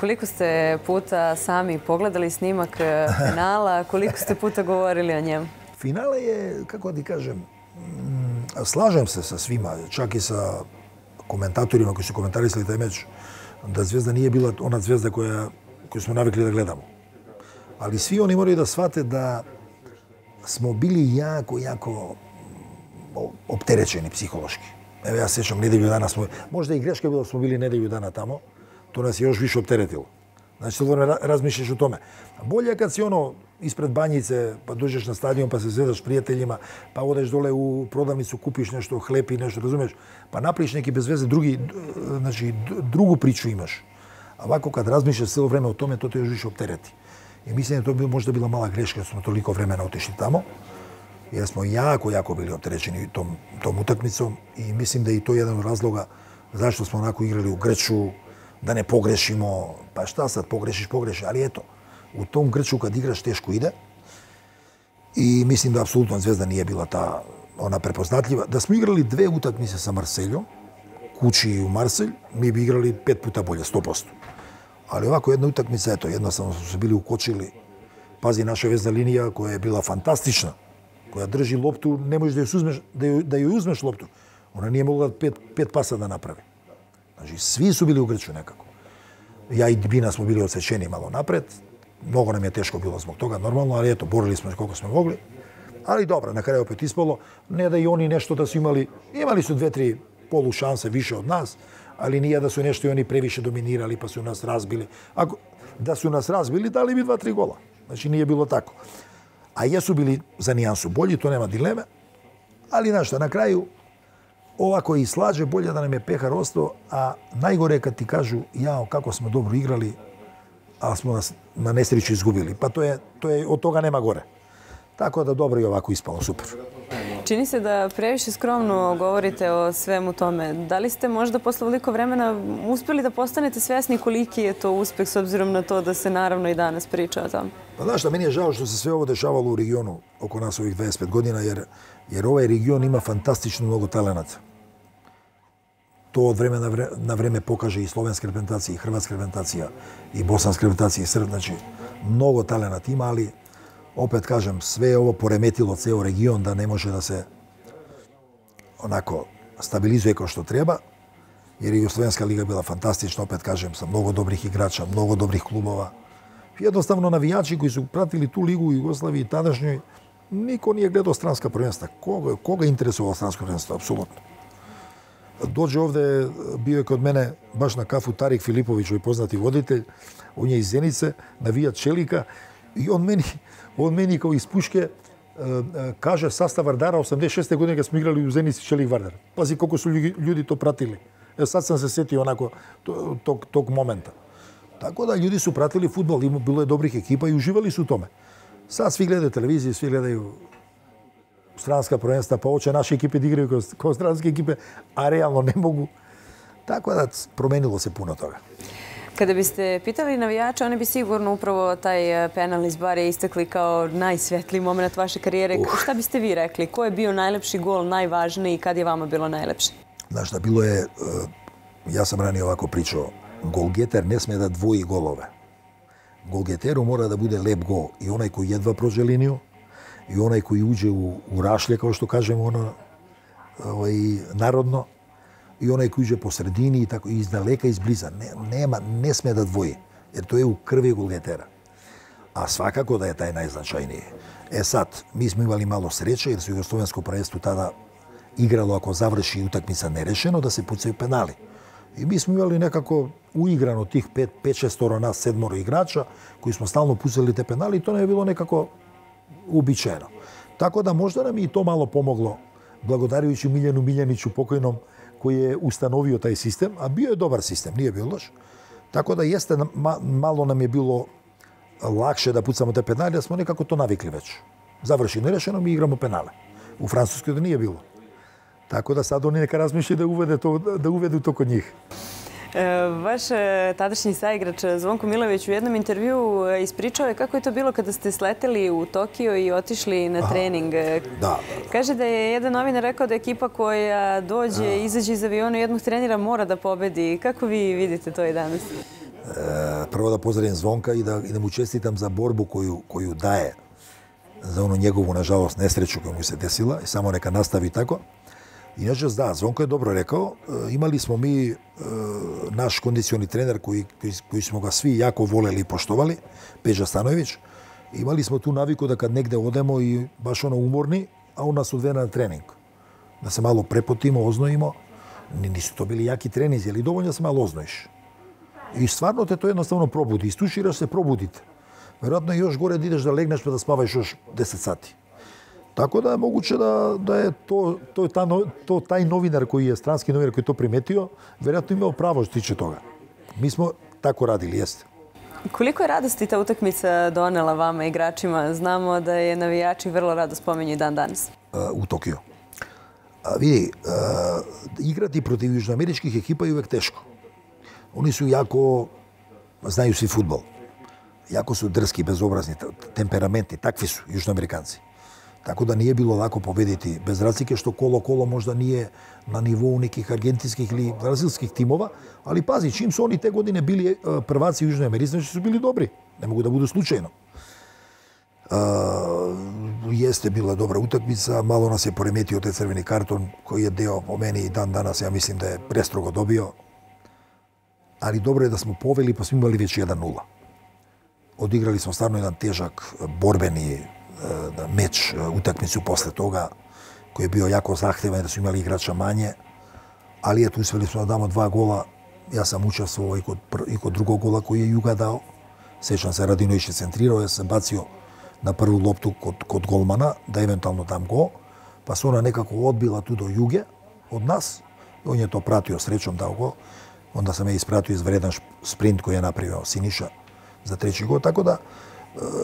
Koliko ste puta sami pogledali snimak e, finala, koliko ste puta govorili o njemu? Finale je, kako ti kažem, slažem se sa svima, čak i sa коментаторима кои се коментарисали тај меч, да Звезда не е била она Звезда која која сме навикли да гледамо. Али сви они морају да свате да смо били јако, јако оптеречени психолошки. Еве јас сечам неделју дана смо, можда и грешка било да смо били неделју дана тамо, тоа нас још више оптеретило. Значи, тоа време размислиш о томе. Боле кад си оно испред бањице, па дојдеш на стадион, па се сведаш пријателима, па одеш доле у продавницу, купиш нешто, хлеб и нешто, разумеш? Па направиш неки безвезе други, значи, другу причу имаш. А вако кад размислиш цело време о томе, тоа те још више оптерети. И мислам тоа би може да била мала грешка, сме толико време отишли тамо. Ја смо јако, јако били оптеречени том, том утакмицом и мислим да и тој еден од разлога зашто смо онако играли у Грчу, да не погрешимо, па шта сад погрешиш, погреши али ето, у том Грчу кад играш тешко иде. И мислим да апсолутно Звезда не е била таа она препознатлива. Да сме играли две утакмици со Марселјо, кучи и у Марселј, ми би играли пет пута боле, 100%. Али овако една утакмица, ето, едноставно се били укочили. Пази наша везна линија која е била фантастична, која држи лопту, не можеш да ја узмеш, да ја, да ја узмеш лопту. Она не могла пет, пет паса да направи. Значи, сви су били угрчу некако. Ја и Дбина смо били одсечени мало напред. Многу нам е тешко било због тога, нормално, али ето, борили сме колку сме могли. Али добро, на крај опет испало. Не да и они нешто да су имали, имали су две-три полу шансе више од нас, али ние да су нешто и они превише доминирали, па су нас разбили. Ако да су нас разбили, дали би два-три гола. Значи, ние било тако. А јесу били за нијансу болji, то нема дилеме. Али, нашто, на крају, ovako i slađe, bolje da nam je pehar ostao, a najgore je kad ti kažu, jao, kako smo dobro igrali, a smo nas na nesreću izgubili. Pa to je, to je, od toga nema gore. Tako da dobro i ovako ispalo, super. Čini se da previše skromno govorite o svemu tome. Da li ste možda posle ovoliko vremena uspjeli da postanete svjesni koliki je to uspeh s obzirom na to da se naravno i danas priča o tome? Па знаеш што, мене е žao што се све ово дешавало у региону око нас ових 25 година, јер, јер овај регион има фантастично многу талент. Тоа од време на, време, на време покаже и словенска репрезентација, и хрватска репрезентација, и босанска репрезентација, и срб, значи, многу таленат има, али опет кажам, све ово пореметило цео регион да не може да се онако стабилизуе како што треба Jer Југословенска лига била фантастична, опет кажем, со многу добрих играча, многу добрих клубова. Едноставно навијачи кои се пратили ту лигу Југославија и тадашњој, никој не е гледал странска првенства. Кога, кога интересувал странско првенство? Апсолутно. Дојде овде, био е код мене баш на кафу Тарик Филиповиќ, овој познати водител, он е из Зенице, навија Челика, и он мени, он мени као из пушке, каже састав Вардара 86 година кога сме играли у Зеница Челик Вардар. Пази колку су луѓе, луѓе то пратили. Е, сад сам се сетio онако тог, ток момента. Tako da ljudi su pratili futbol, bilo je dobrih ekipa i uživali su u tome. Sad svi gledaju televiziju, svi gledaju stranska prvenstva, pa oće naše ekipe da igraju kao stranske ekipe, a realno ne mogu. Tako da promenilo se puno toga. Kada biste pitali navijača, oni bi sigurno upravo taj e, penal iz Bari istakli kao najsvetliji moment vaše karijere. Uh. Šta biste vi rekli? Ko je bio najlepši gol, najvažniji i kad je vama bilo najlepši? Znaš šta, bilo je... E, ja sam ranije ovako pričao Голгетер не сме да двои голове. Голгетеру мора да биде леп гол. И онај кој едва прожелинио, и онај кој уđе у, у рашле, како што кажеме, оно, овај, народно, и онај кој уđе по средини и тако и издалека и изблиза. Не, нема, не сме да двои, jer тоа е у крви голгетера. А свакако да е тај најзначајнiji. Е сад, ми сме имали мало среќа, jer со Југословенско правество тада играло ако заврши утакмица нерешено да се пуцају пенали. I mi smo imali nekako uigrano tih 5-6 nas, sedmoro igrača, koji smo stalno pucali te penali i to nam je bilo nekako uobičajeno. Tako da možda nam i to malo pomoglo, blagodarujući Miljanu Miljaniću pokojnom, koji je ustanovio taj sistem, a bio je dobar sistem, nije bio loš. Tako da jeste, malo nam je bilo lakše da pucamo te penale, da smo nekako to navikli već. Završi nerešeno, mi igramo penale. U Francuskoj to nije bilo. Tako da sad oni neka razmišljaju da uvede to, da uvedu to kod njih. E, vaš e, tadašnji saigrač Zvonko Milović u jednom intervju e, ispričao je kako je to bilo kada ste sleteli u Tokio i otišli na Aha, trening. Da, da, Kaže da je jedan novinar rekao da ekipa koja dođe, izađe iz aviona i jednog trenira mora da pobedi. Kako vi vidite to i danas? E, prvo da pozdravim Zvonka i da, i da mu čestitam za borbu koju, koju daje za onu njegovu, nažalost, nesreću koju mu se desila i samo neka nastavi tako. Иначе, да, Звонко е добро рекао. Имали смо ми наш кондициони тренер кој, кој, кој смо го сви јако волели и поштовали, Пежа Становиќ, Имали смо ту навику да кад негде одемо и баш оно уморни, а он нас одвена на тренинг. Да се мало препотимо, озноимо. Не нису то били јаки тренинзи, али доволно да се мало озноиш. И стварно те тоа едноставно пробуди. Истушираш се, пробудите. Веројатно још горе да идеш да легнеш па да спаваш још 10 сати. Tako da je moguće da, da je to, to, ta, to taj novinar koji je stranski novinar koji je to primetio, verjetno imao pravo što tiče toga. Mi smo tako radili, jeste. Koliko je radosti ta utakmica donela vama igračima? Znamo da je navijači vrlo rado spomenju i dan danas. E, u Tokiju. Vidi, e, igrati protiv južnoameričkih ekipa je uvek teško. Oni su jako, znaju svi futbol, jako su drski, bezobrazni, temperamentni. takvi su južnoamerikanci. Tako da nije bilo lako pobediti, bez razlike što kolo-kolo možda nije na nivou nekih argentinskih ili brazilskih timova, ali pazi, čim su oni te godine bili e, prvaci u Južnoj Americi, znači su bili dobri. Ne mogu da budu slučajno. Uh, jeste bila dobra utakmica, malo nas je poremetio taj crveni karton koji je deo po meni i dan danas, ja mislim da je prestrogo dobio. Ali dobro je da smo poveli pa smo imali već 1-0. Odigrali smo stvarno jedan težak, borbeni, Да, меч, утакмицу после тога, кој био јако захтевен, да се имали играча мање, али ето успели сме да дамо два гола, јас сам учествувал и код, и код другог гола кој е Југа дал, сечам се Радинојче центрирао, јас се бацио на прву лопту код, код голмана, да евентуално дам гол, па се она некако одбила ту до Југе од нас, он ја то пратио, сречом дал гол, онда се ме испратио извреден спринт кој е направио Синиша за трети гол, така да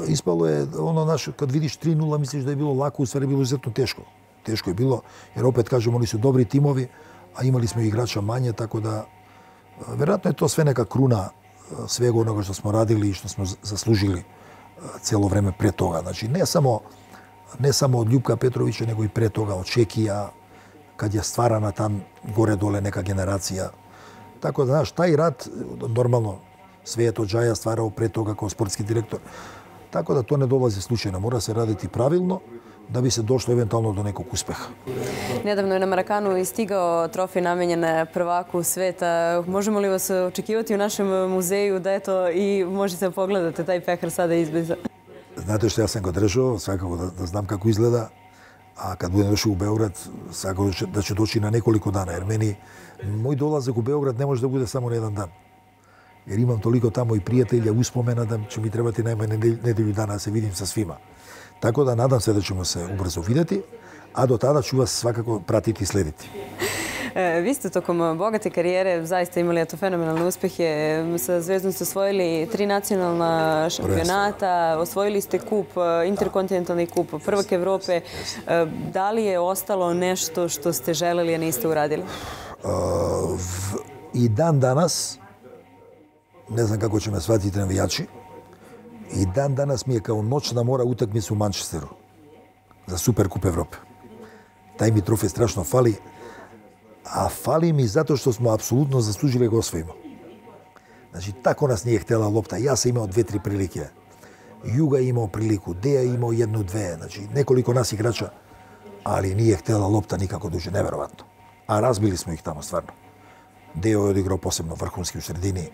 испало е оно наше, кад видиш 3-0 мислиш да е било лако, усвари било изетно тешко. Тешко е било, jer опет кажем они се добри тимови, а имали сме играча мање, така да веројатно е тоа све нека круна свего онога што смо радили и што сме заслужили цело време пред тога. Значи не само не само од Љупка Петровиќ, него и пред тога од Чекија, кад ја стварана там горе-доле нека генерација. Така да, знаеш, тај рад, нормално, Свето Джаја стварал пред тога како спортски директор. Tako da to ne dolazi slučajno, mora se raditi pravilno da bi se došlo eventualno do nekog uspeha. Nedavno je na Marakanu istigao trofej namenjen prvaku sveta. Možemo li vas očekivati u našem muzeju da je to i možete pogledati taj pehar sada izbliza? Znate što ja sam ga držao, svakako da znam kako izgleda, a kad budem došao u Beograd, svakako da će doći na nekoliko dana, jer meni moj dolazak u Beograd ne može da bude samo na jedan dan. Jer imam toliko tamo i prijatelja, uspomena da će mi trebati najmanje nedelju dana da se vidim sa svima. Tako da nadam se da ćemo se ubrzo videti, a do tada ću vas svakako pratiti i slediti. E, vi ste tokom bogate karijere zaista imali eto fenomenalne uspehe. Sa Zvezdom ste osvojili tri nacionalna šampionata, osvojili ste kup, e, interkontinentalni kup, prvak Evrope. E, da li je ostalo nešto što ste želeli, a niste uradili? I dan danas, не знам како ќе ме сватите навијачи, и дан данас ми е као ноќна мора утакмица у Манчестеру за Суперкуп Европа. Тај ми трофеј страшно фали, а фали ми затоа што смо апсолутно заслужиле го освоимо. Значи, тако нас не е хтела лопта. Јас имао две-три прилики. Југа имао прилику, Деја имао едно-две, значи, неколико нас играча, али не е хтела лопта никако душе, неверојатно. А разбили сме их тамо, стварно. Део е одиграл посебно врхунски у средини,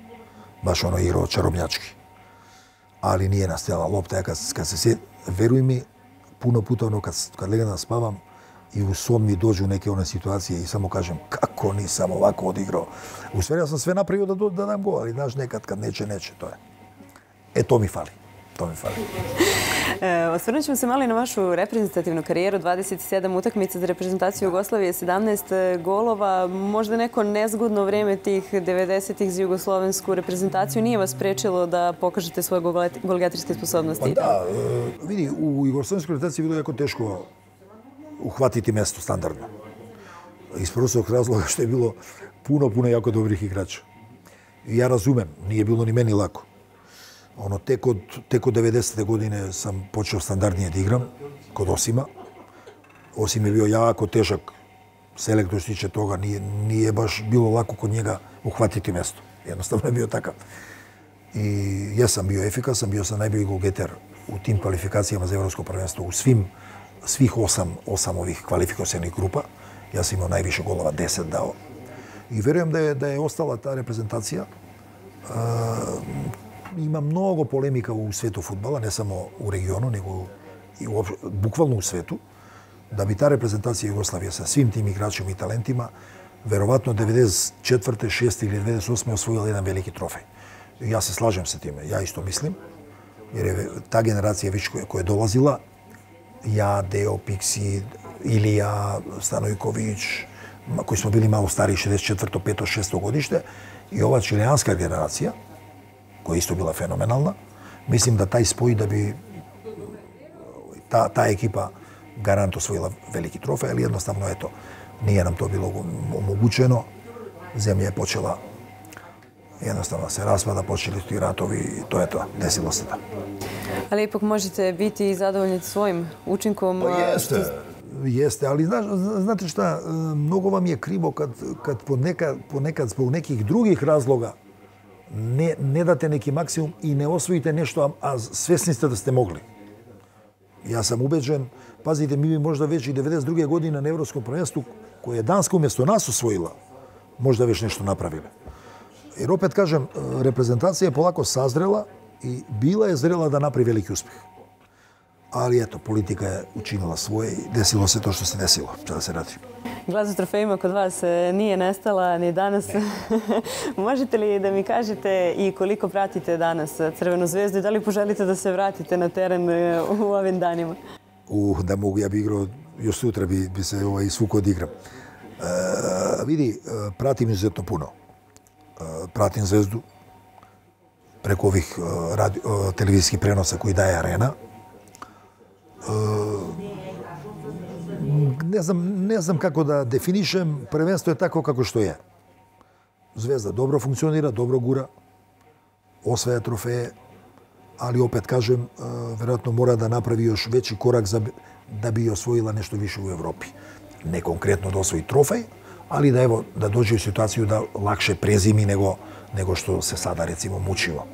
баш оно игро чаробњачки. Али ние настела лопта, ја кога се се, веруј ми, пуно пута оно кога легам да спавам, и у сон ми дојде неке она ситуација и само кажам како не само овако одиграо. Усвери сам све направио да да дам гол, али знаеш некад кад нече нече тоа е. Е тоа ми фали. To mi fali. E, osvrnut ćemo se malo na vašu reprezentativnu karijeru. 27 utakmica za reprezentaciju Jugoslavije, 17 golova. Možda neko nezgodno vreme tih 90-ih za jugoslovensku reprezentaciju nije vas prečilo da pokažete svoje golgetarske sposobnosti? Pa da, e, vidi, u jugoslovenskoj reprezentaciji je bilo jako teško uhvatiti mesto standardno. Iz prostog razloga što je bilo puno, puno jako dobrih igrača. I ja razumem, nije bilo ni meni lako. Ono, tek od, tek od 90. godine sam počeo standardnije da igram, kod Osima. Osim je bio jako težak selektor što tiče toga, nije, nije baš bilo lako kod njega uhvatiti mesto. Jednostavno je bio takav. I ja sam bio efikasan, bio sam najbolji golgeter u tim kvalifikacijama za Evropsko prvenstvo u svim svih osam, osam ovih kvalifikacijenih grupa. Ja sam imao najviše golova, deset dao. I verujem da je, da je ostala ta reprezentacija. uh, има многу полемика у светот фудбала, не само у региону, него и у, буквално у свету, да би таа репрезентација Југославија со свим тим igračima и талентима, веројатно 94. 6. или 98. osvojila еден велики трофеј. Јас се слажам со sa time, исто мислим, mislim, jer je ta generacija već koja je dolazila, ja, Deo, Pixi, Ilija, Stanojković, koji smo bili malo stariji, 64. 5. 6. godište, i ova čilijanska generacija, koja je isto bila fenomenalna, mislim da taj spoj da bi ta, ta ekipa garant osvojila veliki trofej, ali jednostavno, eto, nije nam to bilo omogućeno. Zemlja je počela jednostavno se raspada, počeli ti ratovi i to je to, desilo se da. Ali ipak možete biti zadovoljni svojim učinkom. Pa jeste, jeste, ali znaš, znate šta, mnogo vam je krivo kad, kad ponekad, ponekad zbog nekih drugih razloga не, не дате неки максимум и не освоите нешто, а, а свесни сте да сте могли. Јас сум убеđен, пазите, ми би можда веќе и 92 година на Европском првенство кој е Данска уместо нас освоила, можда веќе нешто направиле. Ер опет кажам, репрезентација полако сазрела и била е зрела да направи велики успех. Али ето, политика е учинила свој и десило се тоа што се десило, што да се ради. Radi? Glaz trofejima kod vas e, nije nestala ni danas. Možete li da mi kažete i koliko pratite danas Crvenu zvezdu i da li poželite da se vratite na teren e, u ovim danima? Uh, da mogu, ja bi igrao, još sutra bi, bi se ovaj, svuk odigram. E, vidi, pratim izuzetno puno. Pratim zvezdu, preko ovih uh, radio, uh, televizijskih prenosa koji daje Arena. Не знам, не знам како да дефинишем, првенство е тако како што е. Звезда добро функционира, добро гура, осваја трофеје, али опет кажем, веројатно мора да направи још веќи корак за да би освоила нешто више во Европи. Не конкретно да освои трофеј, али да ево да дојде у ситуација да лакше презими него него што се сада рецимо мучиво.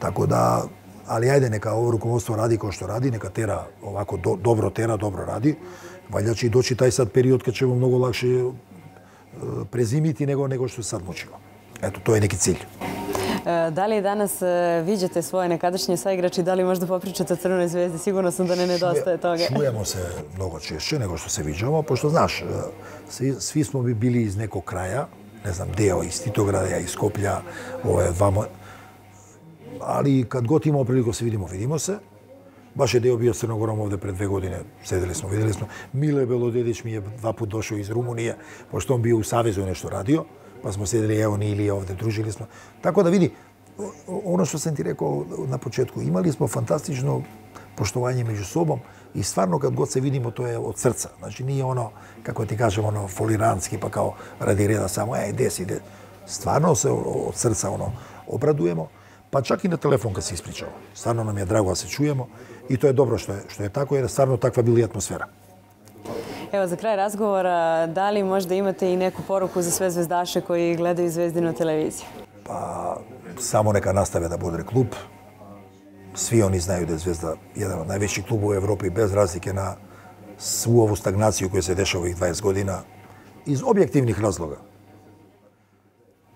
Така да али ајде нека ово руководство ради кој што ради, нека тера овако до, добро тера, добро ради. Valjda će i doći taj sad period kad ćemo mnogo lakše e, prezimiti nego, nego što sad mučimo. Eto, to je neki cilj. E, da li danas e, viđate svoje nekadašnje saigrači, da li možda popričate o Crvenoj zvezdi? Sigurno sam da ne nedostaje toga. Čujemo se mnogo češće nego što se viđamo, pošto znaš, svi, svi smo bi bili iz nekog kraja, ne znam, deo iz Titograda, iz Skoplja, ove vamo, ali kad god imamo priliku se vidimo, vidimo se. Баш едео био Црногором овде пред две години, седеле смо, виделе смо. Миле Белодедич ми е два пут дошо из Румунија, пошто он био у Савезу нешто радио, па сме седели он ни или овде, дружили смо. Така да види, оно што сам ти рекол на почетку, имали смо фантастично поштовање меѓу собом и стварно кога год се видимо тоа е од срца. Значи не е оно како ти кажам оно фолирански па као ради реда само е деси де. Стварно се од срца оно обрадуемо, па чак и на телефон кога се испричамо. Стварно нам е драго да се чуемо i to je dobro što je, što je tako, jer je stvarno takva bili atmosfera. Evo, za kraj razgovora, da li možda imate i neku poruku za sve zvezdaše koji gledaju Zvezdinu televiziju? Pa, samo neka nastave da bude klub. Svi oni znaju da je Zvezda jedan od najvećih klubova u Evropi, bez razlike na svu ovu stagnaciju koja se dešava ovih 20 godina, iz objektivnih razloga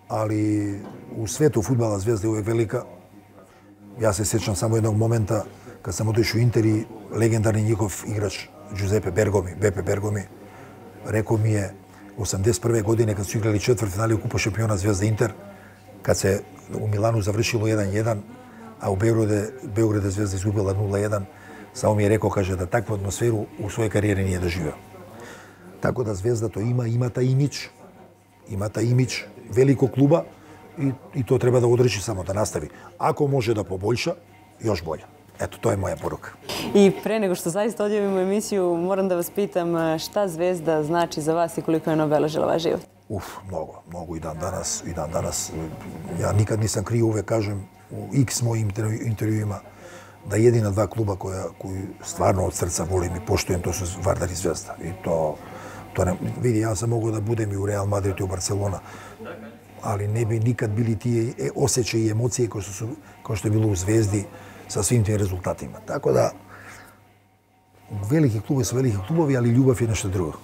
ali u svetu futbala Zvezda je uvek velika. Ja se sjećam samo jednog momenta Кога сам отишо Интер и легендарни ников играч Джузепе Бергоми, Бепе Бергоми, реко ми е 81 година кога се играли четвртфинали у Купа шампиона Звезда Интер, кога се у Милану завршило 1-1, а у Белграде Белграде Звезда изгубила 0-1, само ми е реко каже да таква атмосферу у своја кариера не е доживео. Така да, да Звездато има има имата имидж, имата имидж велико клуба и, и тоа треба да одржи само да настави. Ако може да побољша, још боље. Eto, to je moja poruka. I pre nego što zaista odjavimo emisiju, moram da vas pitam šta Zvezda znači za vas i koliko je obeležila vaš život? Uf, mnogo, mnogo i dan danas, i dan danas. Ja nikad nisam krio, uvek kažem u x mojim intervjuima da jedina dva kluba koja, koju stvarno od srca volim i poštujem, to su Vardar i Zvezda. I to, to ne, vidi, ja sam mogao da budem i u Real Madrid i u Barcelona, ali ne bi nikad bili ti e, osjećaji i emocije kao što, su, kao što je bilo u Zvezdi со свим тие резултатима. Така да, велики клубови се велики клубови, али љубов е нешто друго.